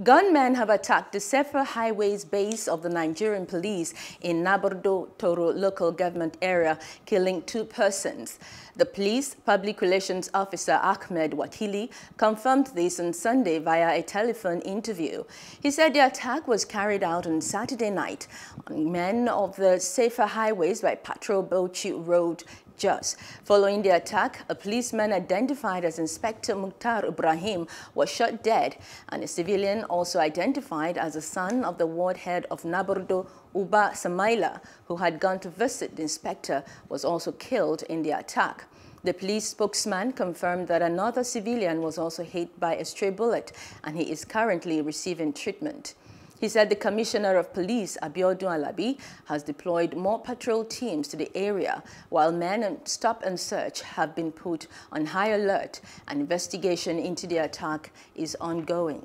Gunmen have attacked the Safer Highways base of the Nigerian police in Nabordo Toro local government area, killing two persons. The police public relations officer Ahmed Watili confirmed this on Sunday via a telephone interview. He said the attack was carried out on Saturday night on men of the Safer Highways by Patrol Bauchi Road Jos. Following the attack, a policeman identified as Inspector Mukhtar Ibrahim was shot dead, and a civilian also identified as a son of the ward head of Nabordo, Uba Samaila, who had gone to visit the inspector, was also killed in the attack. The police spokesman confirmed that another civilian was also hit by a stray bullet, and he is currently receiving treatment. He said the Commissioner of Police, Abiodun Alabi, has deployed more patrol teams to the area, while men on stop and search have been put on high alert. An investigation into the attack is ongoing.